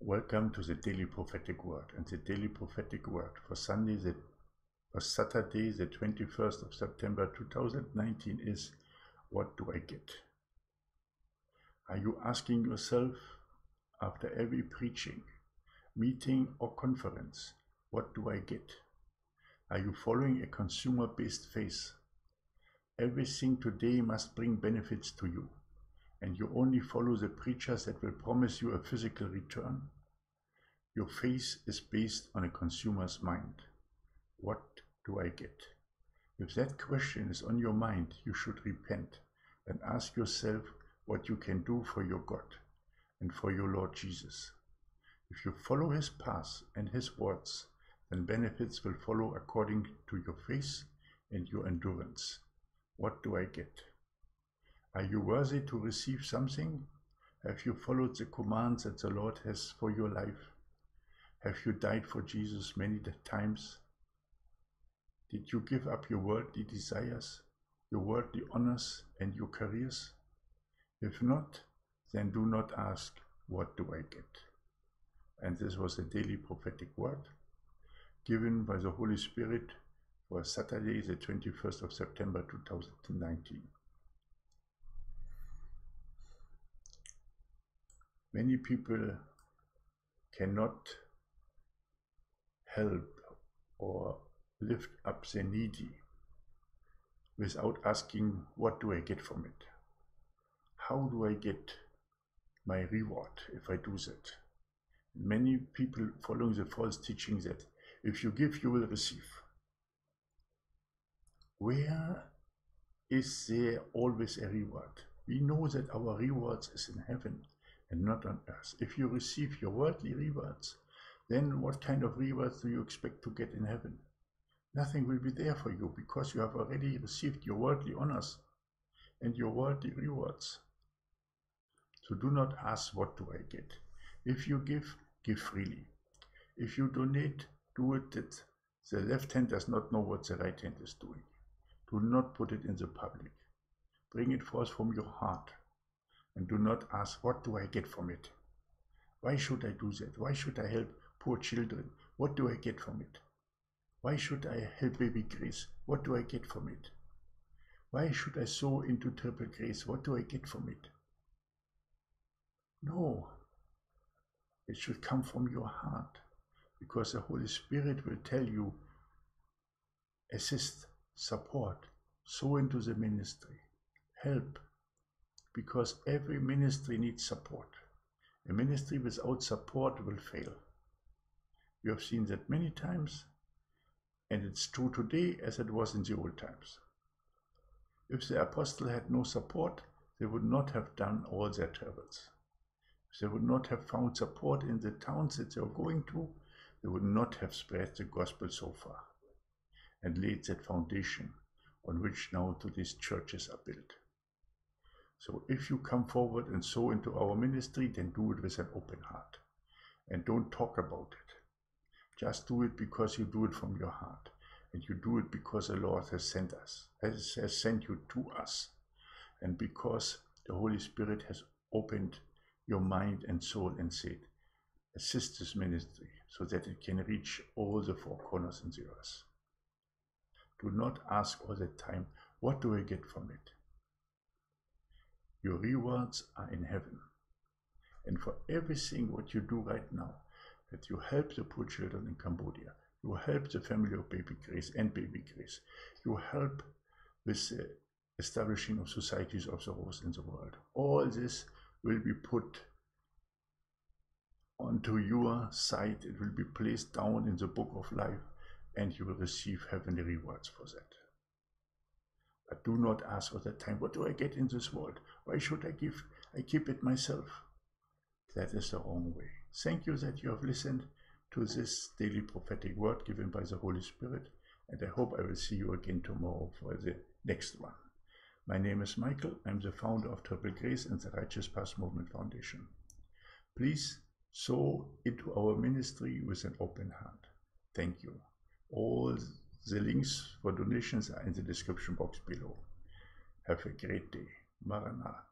Welcome to the Daily Prophetic Word and the Daily Prophetic Word for Sunday, the, for Saturday, the 21st of September 2019 is What do I get? Are you asking yourself after every preaching, meeting, or conference, What do I get? Are you following a consumer based faith? Everything today must bring benefits to you and you only follow the preachers that will promise you a physical return, your faith is based on a consumer's mind. What do I get? If that question is on your mind, you should repent and ask yourself what you can do for your God and for your Lord Jesus. If you follow his path and his words, then benefits will follow according to your faith and your endurance. What do I get? Are you worthy to receive something? Have you followed the commands that the Lord has for your life? Have you died for Jesus many times? Did you give up your worldly desires, your worldly honors, and your careers? If not, then do not ask, What do I get? And this was a daily prophetic word given by the Holy Spirit for Saturday, the 21st of September 2019. Many people cannot help or lift up the needy without asking, What do I get from it? How do I get my reward if I do that? Many people following the false teaching that if you give, you will receive. Where is there always a reward? We know that our reward is in heaven and not on earth. If you receive your worldly rewards, then what kind of rewards do you expect to get in heaven? Nothing will be there for you because you have already received your worldly honors and your worldly rewards. So do not ask, What do I get? If you give, give freely. If you donate, do it that the left hand does not know what the right hand is doing. Do not put it in the public. Bring it forth from your heart and do not ask, What do I get from it? Why should I do that? Why should I help poor children? What do I get from it? Why should I help baby Grace? What do I get from it? Why should I sow into triple grace? What do I get from it? No, it should come from your heart because the Holy Spirit will tell you assist, support, sow into the ministry, help, because every ministry needs support. A ministry without support will fail. We have seen that many times, and it's true today as it was in the old times. If the apostle had no support, they would not have done all their travels. If they would not have found support in the towns that they were going to, they would not have spread the gospel so far and laid that foundation on which now today's churches are built. So if you come forward and sow into our ministry, then do it with an open heart. And don't talk about it. Just do it because you do it from your heart. And you do it because the Lord has sent us, has, has sent you to us. And because the Holy Spirit has opened your mind and soul and said, assist this ministry so that it can reach all the four corners in the earth. Do not ask all the time, what do I get from it? Your rewards are in heaven. And for everything what you do right now, that you help the poor children in Cambodia, you help the family of Baby Grace and Baby Grace, you help with the establishing of societies of the rose in the world. All this will be put onto your side. It will be placed down in the book of life and you will receive heavenly rewards for that. But do not ask all the time, what do I get in this world? Why should I give? I keep it myself. That is the wrong way. Thank you that you have listened to this daily prophetic word given by the Holy Spirit. And I hope I will see you again tomorrow for the next one. My name is Michael. I'm the founder of Triple Grace and the Righteous Path Movement Foundation. Please sow into our ministry with an open heart. Thank you. All the links for donations are in the description box below. Have a great day. Maranatha.